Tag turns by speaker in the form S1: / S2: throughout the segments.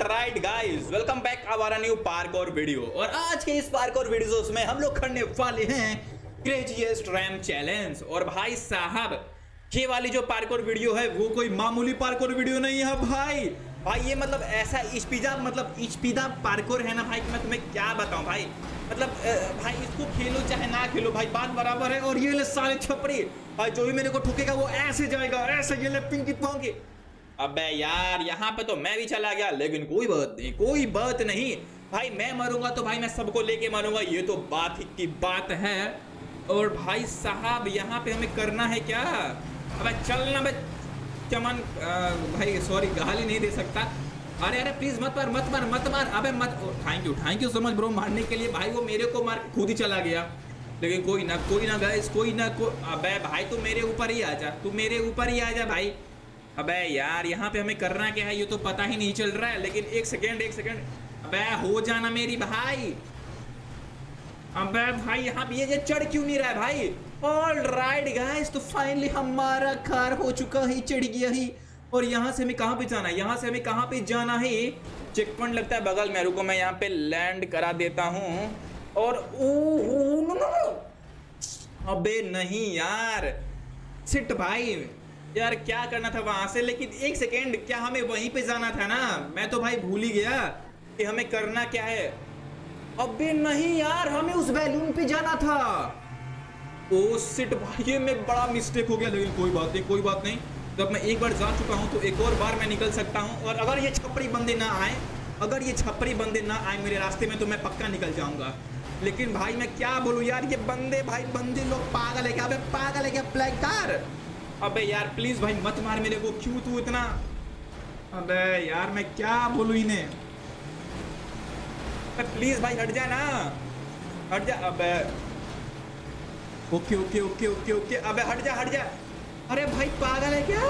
S1: Right guys welcome back our new park और video और आज के इस पार्क और वीडियोस में हम लोग करने वाले हैं क्रेजीएस्ट रैम चैलेंज और भाई साहब, ये वाली जो पार्क और वीडियो है, वो कोई मामूली पार्क और वीडियो नहीं है भाई। भाई, ये मतलब ऐसा इस्पीजा मतलब इस्पीदा पार्कोर है ना भाई कि मैं तुम्हें क्या बताऊँ भाई? मतलब भाई, इसको खेलो चाहे ना खेलो, भाई, बात बराबर है। और ये ले साले छपरी, भाई, जो भी मेरे को ठुकेगा, वो ऐसे जाएगा, ऐसे ये ले पिंकी पोंकी अबे यार, यहाँ पे तो मैं भी चला गया, लेकिन कोई बात नहीं, कोई बात नहीं। भाई, मैं मरूँगा तो भाई मैं सबको लेके मरूँगा, ये तो बात ही की बात है। और भाई साहब, यहाँ पे हमें करना है क्या? अबे चलना बे चमन भाई सॉरी गाली नहीं दे सकता। अरे अरे प्लीज़ मत मार मत मार मत मार, अबे मत thank you thank you so much bro मारने के लिए। भाई, वो मेरे को मार, खुद ही चला गया। लेकिन कोई ना कोई ना गाइस कोई ना, को, अबे भाई, तू मेरे ऊपर ही आ जा, तू मेरे ऊपर ही आ जा, भाई। अबे यार यहाँ पे हमें करना क्या है? ये तो पता ही नहीं चल रहा है लेकिन एक सेकेंड एक सेकेंड अबे हो जाना मेरी भाई। अबे भाई यहाँ पे ये चढ़ क्यों नहीं रहा है भाई? ऑल राइट गाइस तो फाइनली हमारा कार हो चुका है चढ़ गया ही। और यहाँ से हमें कहाँ पे जाना है? यहाँ से हमें कहाँ पे जाना है? चेक पॉइंट लगता है बगल में। रुको मैं यहाँ पे लैंड करा देता हूँ। और ओ, ओ, नो, नो। अबे नहीं यार। सिट भाई। यार क्या करना था वहाँ से? लेकिन एक सेकेंड क्या हमें वहीं पे जाना था ना? मैं तो भाई भूल ही गया कि हमें करना क्या है। अबे नहीं यार, हमें उस बैलून पे जाना था। ओ सिट भाई, ये में बड़ा मिस्टेक हो गया। लेकिन कोई बात नहीं, कोई बात नहीं। जब मैं एक बार जा चुका हूँ तो एक और बार मैं निकल सकता हूँ। और अगर ये छपरी बंदे ना आए, अगर ये छपरी बंदे ना आए मेरे रास्ते में तो मैं पक्का निकल जाऊँगा। लेकिन भाई, मैं क्या बोलूँ यार, ये बंदे भाई, बंदे लोग पागल है क्या? पागल है क्या? कार अबे यार प्लीज़ भाई मत मार मेरे को, क्यों तू इतना? अबे यार, मैं क्या बोलूँ इन्हें? प्लीज़ भाई, हट जा ना। हट जा, अबे। Okay okay okay okay okay, अबे हट जा हट जा। अरे भाई, पागल है क्या?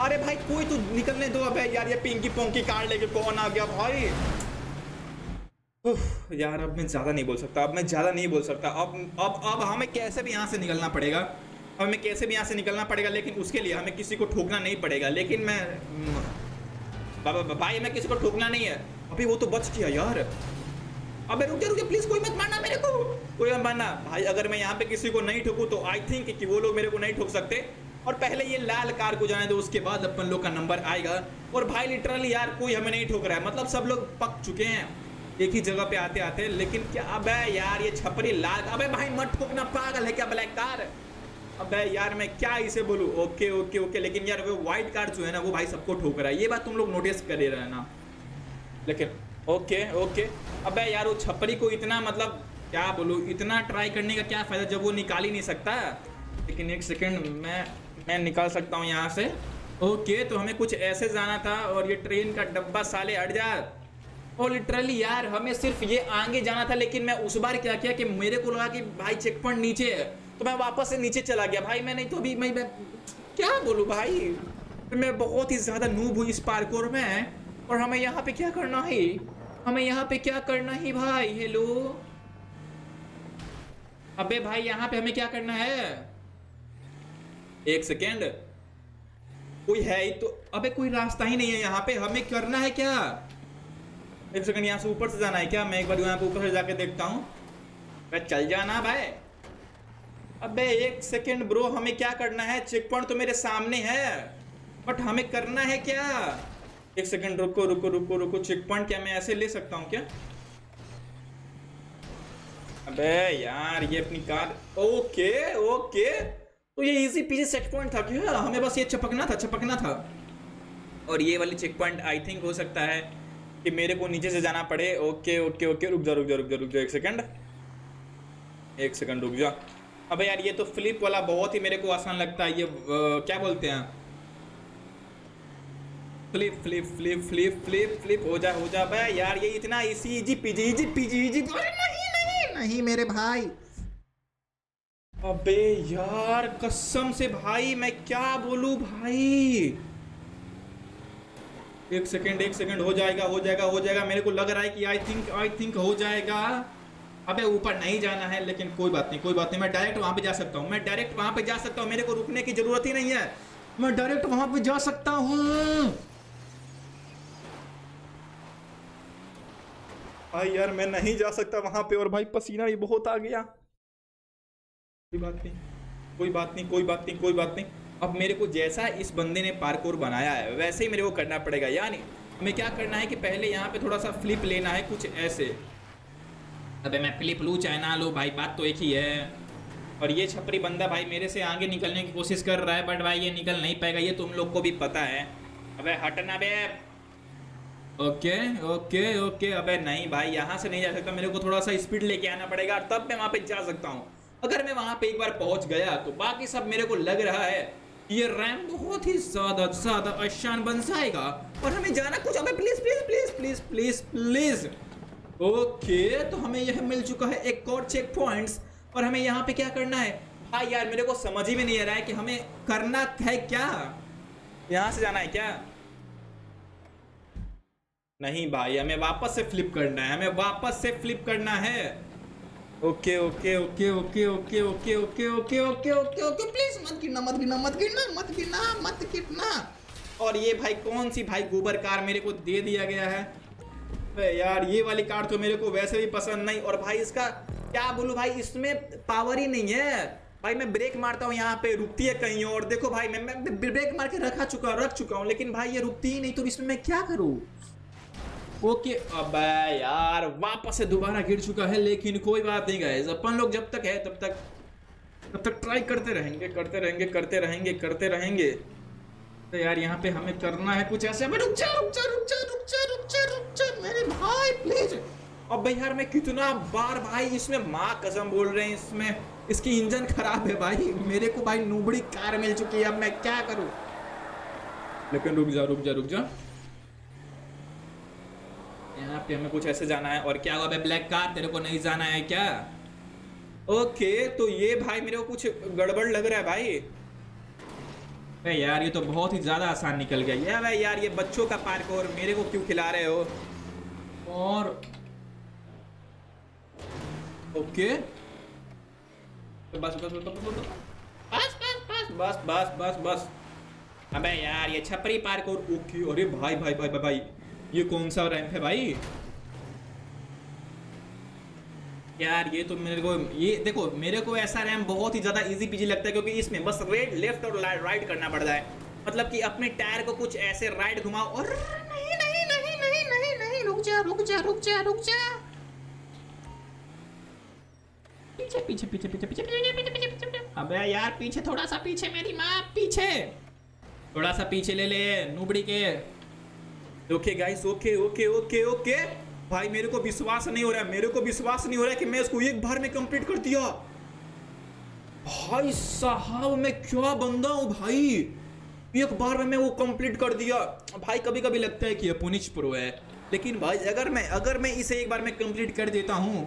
S1: अरे भाई, कोई तो निकलने दो, अबे यार, ये पिंकी पोंकी कार लेके कौन आ गया भाई? यार, अब मैं ज़्यादा नहीं बोल सकता, अब मैं ज़्यादा नहीं बोल सकता, अब अब अब हमें कैसे भी यहाँ से निकलना पड़ेगा? हमें कैसे भी यहाँ से निकलना पड़ेगा, लेकिन उसके लिए हमें किसी को ठोकना नहीं पड़ेगा। लेकिन मैं बाबा भाई मैं किसी को ठोकना नहीं है। अभी वो तो बच गया यार। अबे, रुके रुके प्लीज़ कोई मत मारना मेरे को। कोई मत मारना। भाई, अगर मैं यहाँ पे किसी को नहीं ठोकूं तो आई थिंक कि वो लोग मेरे को नहीं ठोक सकते। और पहले ये लाल कार को जाने दो, उसके बाद अपन लोग का नंबर आएगा। और भाई लिटरली यार, कोई हमें नहीं ठोक रहा है। मतलब सब लोग पक चुके हैं। एक ही जगह पे आते आते लेकिन क्या, अबे यार, ये छपरी लाल अबे भाई, मत ठोकना, पागल है क्या ब्लैक कार अबे यार मैं क्या इसे बोलूँ? ओके ओके ओके लेकिन यार वो व्हाइट कार जो है ना, वो भाई सबको ठोक रहा है। ये बात तुम लोग नोटिस कर रहे ना। लेकिन ओके ओके अबे यार वो छपरी को इतना मतलब क्या बोलूँ, इतना ट्राई करने का क्या फ़ायदा जब वो निकाल ही नहीं सकता? लेकिन एक सेकंड मैं मैं निकाल सकता हूँ यहाँ से। ओके तो हमें कुछ ऐसे जाना था और ये ट्रेन का डब्बा साले हट जा। और लिटरली यार, हमें सिर्फ़ ये आगे जाना था, लेकिन मैं उस बार क्या किया कि मेरे को लगा कि भाई चेक पॉइंट नीचे है। तो मैं वापस से नीचे चला गया। भाई मैं नहीं तो अभी मैं, मैं क्या बोलूँ भाई? मैं बहुत ही ज़्यादा नूब हुई इस पार्कोर में और हमें यहाँ पे क्या करना है? हमें यहाँ पे क्या करना है भाई? हेलो अबे भाई यहाँ पे हमें क्या करना है? एक सेकेंड कोई है ही तो अबे कोई रास्ता ही नहीं है यहाँ पे। हमें करना है क्या? एक सेकंड यहाँ से ऊपर से जाना है क्या? मैं एक बार यहाँ पे ऊपर से जाके देखता हूँ। चल जाना भाई। अबे, एक सेकंड ब्रो हमें क्या करना है? चेक पॉइंट तो मेरे सामने है। बट हमें करना है क्या? एक सेकंड रुको रुको रुको रुको चेक पॉइंट क्या मैं ऐसे ले सकता हूँ क्या? अबे यार, ये अपनी कार ओके ओके। तो ये इजी पीजी चेक पॉइंट था क्या? हमें बस ये चपकना था चपकना था। और ये वाली चेक पॉइंट आई थिंक हो सकता है कि मेरे को नीचे से जाना पड़े। ओके ओके ओके, रुक जा रुक जा रुक जा रुक जा, एक सेकंड एक सेकंड रुक जा। अबे यार ये तो फ्लिप वाला बहुत ही मेरे को आसान लगता है, ये क्या बोलते हैं? Flip flip flip flip flip flip हो जा हो जा, बे, यार ये इतना easy easy peasy easy peasy easy अरे नहीं नहीं नहीं, मेरे भाई। अबे यार, कसम से भाई, मैं क्या बोलूँ भाई? एक सेकंड एक सेकंड हो जाएगा हो जाएगा हो जाएगा, मेरे को लग रहा है कि आई थिंक आई थिंक हो जाएगा। अबे ऊपर नहीं जाना है लेकिन कोई बात नहीं कोई बात नहीं मैं डायरेक्ट वहाँ पे जा सकता हूँ। मैं डायरेक्ट वहाँ पे जा सकता हूँ मेरे को रुकने की ज़रूरत ही नहीं है। मैं डायरेक्ट वहाँ पे जा सकता हूँ। भाई यार मैं नहीं जा सकता वहाँ पे और भाई पसीना भी बहुत आ गया। कोई बात नहीं कोई बात नहीं कोई बात नहीं कोई बात नहीं। अब मेरे को जैसा इस बंदे ने पार्कोर बनाया है वैसे ही मेरे को करना पड़ेगा। यानी हमें क्या करना है कि पहले यहाँ पे थोड़ा सा फ्लिप लेना है कुछ ऐसे। अबे मैं फ्लिप लूँ चाहे ना लूँ भाई, बात तो एक ही है। और ये छपरी बंदा भाई मेरे से आगे निकलने की कोशिश कर रहा है बट भाई ये निकल नहीं पाएगा, ये तुम लोग को भी पता है। अबे हटना बे। ओके ओके ओके, अबे नहीं भाई, यहाँ से नहीं जा सकता, मेरे को थोड़ा सा स्पीड लेके आना पड़ेगा, और तब मैं वहाँ पे जा सकता हूँ। अगर मैं वहाँ पे एक बार पहुँच गया तो बाकी सब मेरे को लग रहा है, ये रैम बहुत ही ज़्यादा ज़्यादा आसान बन जाएगा। और हमें जाना कुछ, अबे please please please please please please okay तो हमें यह मिल चुका है एक और चेक पॉइंट्स और हमें यहाँ पे क्या करना है भाई यार मेरे को समझ ही में नहीं आ रहा है कि हमें करना है क्या यहाँ से जाना है क्या नहीं भाई हमें वापस से फ्लिप करना है हमें वापस से फ्लिप करना है okay okay okay okay okay okay okay okay okay okay okay please मत गिरना मत गिरना मत गिरना मत गिरना मत गिरना और ये भाई कौन सी भाई गोबर कार मेरे को दे दिया गया है यार, ये वाली कार तो मेरे को वैसे भी पसंद नहीं। और भाई इसका क्या बोलूँ भाई, इसमें पावर ही नहीं है। भाई मैं ब्रेक मारता हूँ यहाँ पे, रुकती है कहीं और। देखो भाई, मैं मैं ब्रेक मार के रखा चुका रख चुका हूँ, लेकिन भाई ये रुकती ही नहीं तो इसमें मैं क्या करूँ? ओके अबे यार, वापस से दोबारा गिर चुका है, लेकिन कोई बात नहीं गाइस अपन लोग जब तक है, तब तक तब तक ट्राई करते रहेंगे करते रहेंगे करते रहेंगे करते रहेंगे। तो यार यहाँ पे हमें करना है कुछ ऐसे। रुक जा रुक जा रुक जा रुक जा रुक जा रुक जा मेरे भाई प्लीज़ अब भाई यार मैं कितना बार भाई इसमें माँ कसम बोल रहे हैं इसमें इसकी इंजन खराब है भाई। मेरे को भाई नूबड़ी कार मिल चुकी है अब मैं क्या करूँ? लेकिन रुक जा रुक जा रुक जा। यहाँ पे हमें कुछ ऐसे जाना है और क्या हुआ? भाई ब्लैक कार तेरे को नहीं जाना है क्या? ओके तो ये भाई मेरे को कुछ गड़बड़ लग रहा है भाई। अरे यार ये तो बहुत ही ज़्यादा आसान निकल गया। ये भाई यार ये बच्चों का पार्क और मेरे को क्यों खिला रहे हो? और ओके। बस बस बस बस बस। बस बस बस। बस बस अबे यार ये छपरी पार्क और ओके अरे भाई भाई भाई भाई भाई। ये कौन सा रैंप है भाई? यार, ये तो मेरे को, ये देखो, मेरे को ऐसा रैम बहुत ही ज़्यादा इजी पीजी लगता है क्योंकि इसमें बस रेड लेफ़्ट और राइट करना पड़ता है। मतलब कि अपने टायर को कुछ ऐसे राइट घुमाओ और नहीं नहीं नहीं नहीं नहीं नहीं, रुक जा रुक जा रुक जा रुक जा। पीछे पीछे पीछे पीछे पीछे पीछे पीछे पीछे पीछे अबे यार, पीछे थोड़ा सा पीछे, मेरी माँ, पीछे। थोड़ा सा पीछे ले ले, नूबड़ी के। Okay guys okay okay okay okay भाई, मेरे को विश्वास नहीं हो रहा मेरे को विश्वास नहीं हो रहा कि मैं इसको एक बार में कंप्लीट कर दिया। भाई साहब, मैं क्या बंदा हूँ भाई? एक बार में मैं वो कंप्लीट कर दिया। भाई कभी कभी लगता है कि अपुनिच प्रो है। लेकिन भाई, अगर मैं अगर मैं इसे एक बार में कंप्लीट कर देता हूँ,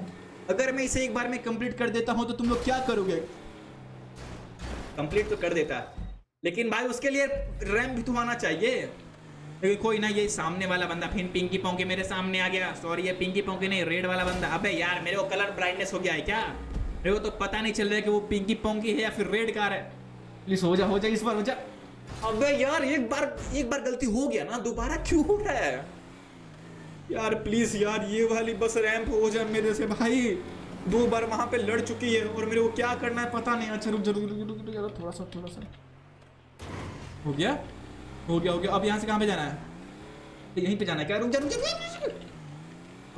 S1: अगर मैं इसे एक बार में कंप्लीट कर देता हूँ तो तुम लोग क्या करोगे? कंप्लीट तो कर देता। लेकिन भाई, उसके लिए रैम भी तो आना चाहिए। लेकिन कोई ना, ये सामने वाला बंदा फिर पिंकी पोंकी मेरे सामने आ गया। सॉरी ये पिंकी पोंकी नहीं, रेड वाला बंदा। अबे यार, मेरे को कलर ब्राइटनेस हो गया है क्या? मेरे को तो पता नहीं चल रहा है कि वो पिंकी पोंकी है या फिर रेड कार है। प्लीज़ हो जा हो जा, इस बार, हो जा। अबे यार, एक बार एक बार गलती हो गया ना, दोबारा क्यों हो रहा है? यार प्लीज़ यार, ये वाली बस रैंप हो जाए मेरे से, भाई। दो बार वहाँ पे लड़ चुकी है और मेरे को क्या करना है पता नहीं। अच्छा रुक जा, रुक रुक रुक रुक थोड़ा सा थोड़ा सा। हो गया? हो गया हो गया। अब यहाँ से कहाँ पे जाना है? तो यहीं पे जाना है क्या? रुक जा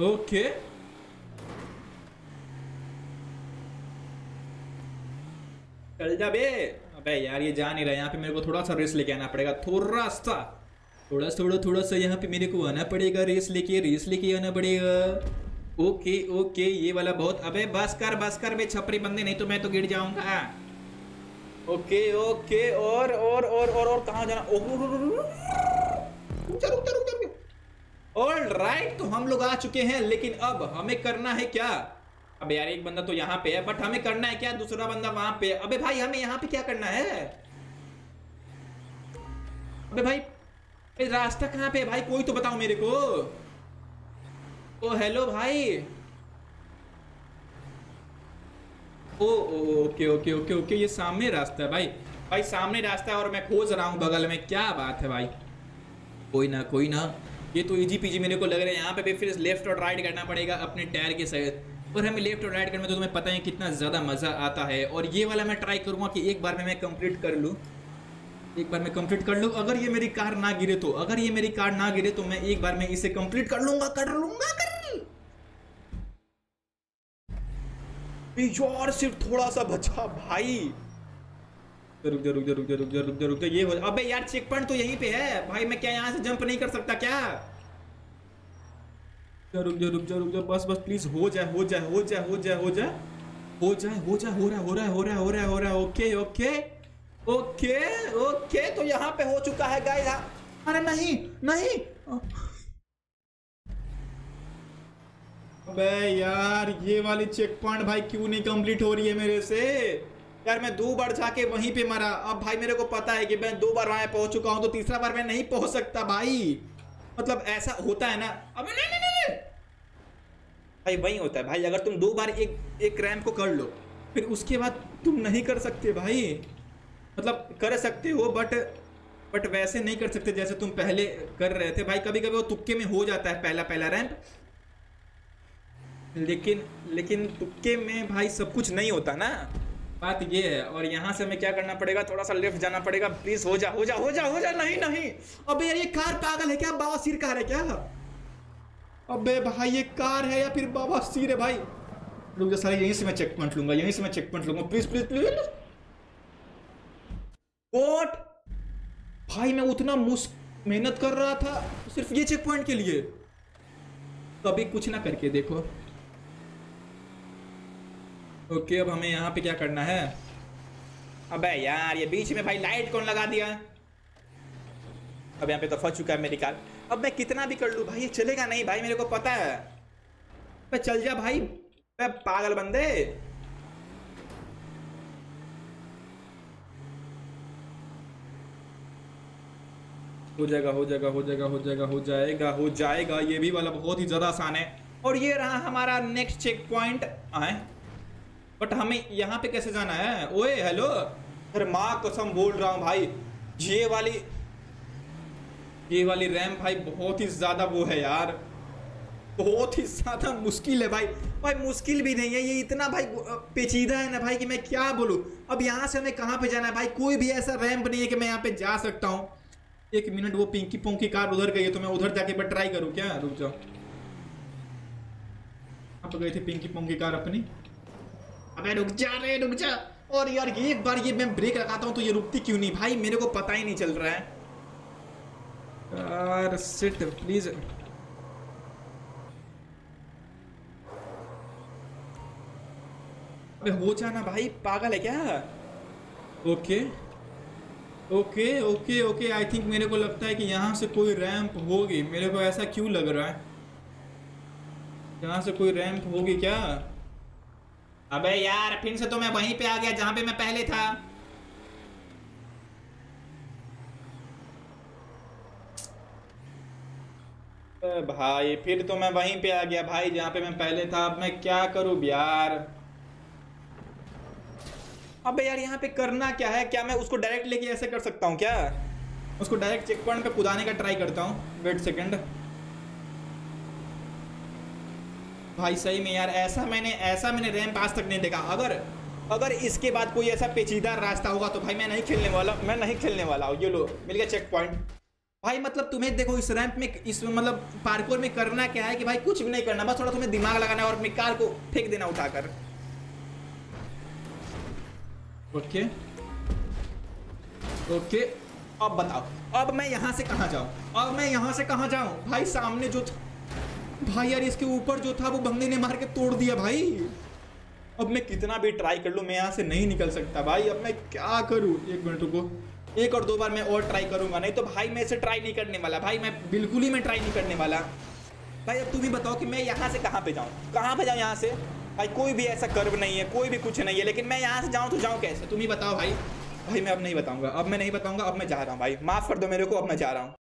S1: ओके। चल जा बे। अबे यार, ये जा नहीं रहा। यहाँ पे मेरे को थोड़ा सा रेस लेके आना पड़ेगा। थोड़ा सा। थोड़ा सा थोड़ा थोड़ा सा यहाँ पे मेरे को आना पड़ेगा रेस लेके रेस लेके आना पड़ेगा। ओके ओके, ये वाला बहुत। अबे बस कर बस कर बे। छपरी बंदे, नहीं तो मैं तो गिर जाऊँगा। ओके ओके, और और और और और कहाँ जाना? रुक ऑल राइट तो हम लोग आ चुके हैं, लेकिन अब हमें करना है क्या? अब यार, एक बंदा तो यहाँ पे है बट हमें करना है क्या? दूसरा बंदा वहाँ पे है। अबे भाई, हमें यहाँ पे क्या करना है? अबे भाई रास्ता कहाँ पे है? भाई, कोई तो बताओ मेरे को। ओ हेलो भाई। ओ ओके ओके ओके ओके, ये सामने रास्ता है भाई। भाई, सामने रास्ता है और मैं खोज रहा हूँ बगल में। क्या बात है भाई। कोई ना कोई ना। ये तो इजी पीजी मेरे को लग रहा है। यहाँ पे भी फिर लेफ़्ट और राइट करना पड़ेगा अपने टायर के साथ और हमें लेफ़्ट और राइट करने में तो तुम्हें पता है कितना ज़्यादा मज़ा आता है। और ये वाला मैं ट्राई करूँगा कि एक बार में मैं कंप्लीट कर लूँ। एक बार मैं कंप्लीट कर लूँ। अगर ये मेरी कार ना गिरे तो अगर ये मेरी कार ना गिरे तो मैं एक बार में इसे कंप्लीट कर लूँगा कर लूँगा कर यार सिर्फ़ थोड़ा सा बचा भाई रुक जा रुक जा रुक जा रुक जा रुक जा रुक जा ये हो अबे यार चेक पॉइंट तो यहीं पे है भाई मैं क्या यहाँ से जंप नहीं कर सकता क्या रुक जा रुक जा रुक जा बस बस प्लीज़ हो जाए हो जाए हो जाए हो जाए हो जाए हो जाए हो जाए हो रहा हो रहा हो रहा हो रहा हो रहा ओके ओके ओके ओके तो यहाँ पे हो चुका है गाइस अरे नहीं नहीं अबे यार, ये वाली चेक पॉइंट भाई क्यों नहीं कंप्लीट हो रही है मेरे से? यार, मैं दो बार जाके वहीं पे मरा। अब भाई, मेरे को पता है कि मैं दो बार वहाँ पहुँच चुका हूँ तो तीसरा बार मैं नहीं पहुँच सकता भाई। मतलब ऐसा होता है ना। अबे नहीं नहीं नहीं भाई, वही होता है भाई। अगर तुम दो बार एक एक रैम को कर लो, फिर उसके बाद तुम नहीं कर सकते भाई। मतलब कर सकते हो बट बट वैसे नहीं कर सकते जैसे तुम पहले कर रहे थे। भाई कभी कभी वो तुक्के में हो जाता है पहला पहला रैंप लेकिन लेकिन तुक्के में भाई सब कुछ नहीं होता ना। बात ये है, और यहाँ से हमें क्या करना पड़ेगा? थोड़ा सा लेफ़्ट जाना पड़ेगा। प्लीज़ हो जा हो जा हो जा हो जा। नहीं नहीं। अबे यार, ये कार पागल है क्या? बाबा सिर कार है क्या? अबे भाई, ये कार है या फिर बाबा सिर है भाई? रुक जा सारे यहीं से मैं चेक पॉइंट लूँगा, यहीं से मैं चेक पॉइंट लूँगा। प्लीज़ प्लीज़ प्लीज़ वॉट भाई, मैं उतना मुश्क मेहनत कर रहा था सिर्फ़ ये चेक पॉइंट के लिए। कभी कुछ ना करके देखो। ओके अब हमें यहाँ पे क्या करना है? अबे यार ये बीच में भाई लाइट कौन लगा दिया? अब यहाँ पे तो फंस चुका है मेरी कार अब मैं कितना भी कर लूँ भाई ये चलेगा नहीं भाई मेरे को पता है। मैं चल जा भाई मैं पागल बंदे। हो जाएगा हो जाएगा हो जाएगा हो जाएगा हो जाएगा हो जाएगा ये भी वाला बहुत ही ज़्यादा आसान है। और ये रहा हमारा नेक्स्ट चेक पॉइंट आए। बट हमें यहाँ पे कैसे जाना है? ओए हेलो अरे माँ, कसम बोल रहा हूँ भाई। ये वाली ये वाली रैम भाई बहुत ही ज़्यादा वो है यार। बहुत ही ज़्यादा मुश्किल है भाई। भाई मुश्किल भी नहीं है, ये इतना भाई पेचीदा है ना भाई कि मैं क्या बोलूँ? अब यहाँ से हमें कहाँ पे जाना है भाई? कोई भी ऐसा रैम्प नहीं है कि मैं यहाँ पे जा सकता हूँ। एक मिनट, वो पिंकी पोंकी कार उधर गई है तो मैं उधर जाके बट ट्राई करूँ क्या? रुक जाओ। आप गई थी पिंकी पोंकी कार अपनी? अबे रुक जा रे, रुक जा। और यार ये एक बार ये मैं ब्रेक लगाता हूँ तो ये रुकती क्यों नहीं? भाई, मेरे को पता ही नहीं चल रहा है। यार सिट प्लीज़ अबे, हो जाना भाई, पागल है क्या? Okay okay okay okay I think मेरे को लगता है कि यहाँ से कोई रैंप होगी। मेरे को ऐसा क्यों लग रहा है? यहाँ से कोई रैंप होगी क्या? अबे यार, फिर से तो मैं वहीं पे आ गया जहाँ पे मैं पहले था। भाई, फिर तो मैं वहीं पे आ गया भाई, जहाँ पे मैं पहले था। अब मैं क्या करूँ यार? अबे यार, यहाँ पे करना क्या है? क्या मैं उसको डायरेक्ट लेके ऐसे कर सकता हूँ क्या? उसको डायरेक्ट चेक पॉइंट पे कुदाने का ट्राई करता हूँ। वेट सेकंड भाई सही में यार ऐसा मैंने ऐसा मैंने रैंप आज तक नहीं देखा। अगर अगर इसके बाद कोई ऐसा पेचीदा रास्ता होगा तो भाई मैं नहीं खेलने वाला मैं नहीं खेलने वाला हूँ। ये लो मिल गया चेक पॉइंट भाई मतलब तुम्हें देखो इस रैंप में इस मतलब पार्कोर में करना क्या है कि भाई कुछ भी नहीं करना बस थोड़ा तुम्हें दिमाग लगाना है और अपनी कार को फेंक देना उठाकर। ओके। ओके। अब बताओ अब मैं यहाँ से कहा जाऊँ? अब मैं यहाँ से कहा जाऊँ? भाई सामने जो भाई यार, इसके ऊपर जो था, वो बंदे ने मार के तोड़ दिया भाई। अब मैं कितना भी ट्राई कर लूँ, मैं यहाँ से नहीं निकल सकता भाई। अब मैं क्या करूँ? एक मिनट को एक और दो बार मैं और ट्राई करूँगा, नहीं तो भाई मैं इसे ट्राई नहीं करने वाला। भाई मैं बिल्कुल ही मैं ट्राई नहीं करने वाला। भाई, अब तुम ही बताओ कि मैं यहाँ से कहाँ पे जाऊँ? कहाँ पे जाऊँ यहाँ से? भाई, कोई भी ऐसा कर्व नहीं है, कोई भी कुछ नहीं है, लेकिन मैं यहाँ से जाऊँ तो जाऊँ कैसे? तुम ही बताओ भाई। भाई, मैं अब नहीं बताऊँगा। अब मैं नहीं बताऊँगा, अब मैं जा रहा हूँ भाई। माफ़ कर दो मेरे को, अब मैं जा रहा हूँ।